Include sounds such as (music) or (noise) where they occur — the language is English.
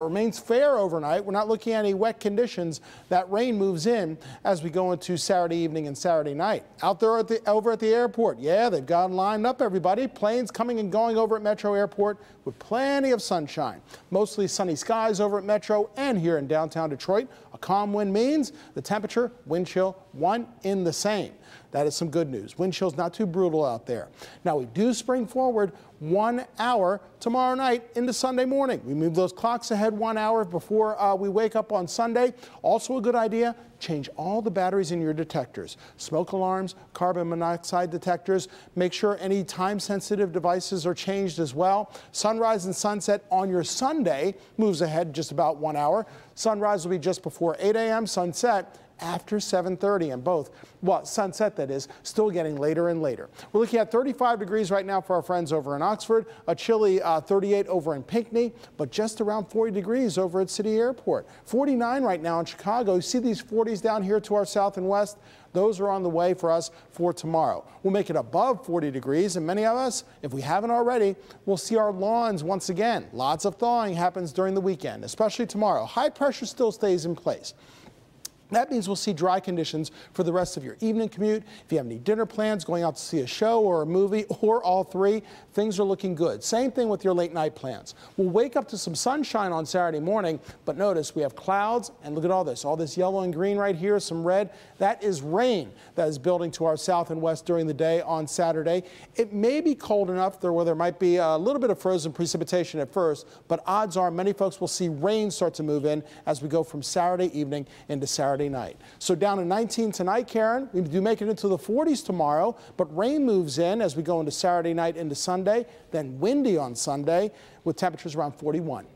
remains fair overnight. We're not looking at any wet conditions. That rain moves in as we go into Saturday evening and Saturday night. Out there at the, over at the airport, yeah, they've got lined up everybody. Planes coming and going over at Metro Airport with plenty of sunshine. Mostly sunny skies over at Metro and here in downtown Detroit. A calm wind means the temperature, wind chill, one in the same. That is some good news. Wind chill's not too brutal out there. Now we do spring forward one hour tomorrow night into Sunday morning. We move those clocks ahead one hour before uh, we wake up on Sunday. Also a good idea, change all the batteries in your detectors. Smoke alarms, carbon monoxide detectors. Make sure any time sensitive devices are changed as well. Sunrise and sunset on your Sunday moves ahead just about one hour. Sunrise will be just before 8 a.m. Sunset after 7.30 and both, well, sunset that is, still getting later and later. We're looking at 35 degrees right now for our friends over in Oxford, a chilly uh, 38 over in Pinckney, but just around 40 degrees over at City Airport. 49 right now in Chicago. You see these 40s down here to our south and west? Those are on the way for us for tomorrow. We'll make it above 40 degrees, and many of us, if we haven't already, will see our lawns once again. Lots of thawing happens during the weekend, especially tomorrow. High pressure still stays in place. That means we'll see dry conditions for the rest of your evening commute. If you have any dinner plans, going out to see a show or a movie (laughs) or all three, things are looking good. Same thing with your late night plans. We'll wake up to some sunshine on Saturday morning, but notice we have clouds and look at all this. All this yellow and green right here, some red. That is rain that is building to our south and west during the day on Saturday. It may be cold enough there where there might be a little bit of frozen precipitation at first, but odds are many folks will see rain start to move in as we go from Saturday evening into Saturday Saturday night. So down to 19 tonight, Karen. We do make it into the 40s tomorrow, but rain moves in as we go into Saturday night into Sunday, then windy on Sunday with temperatures around 41.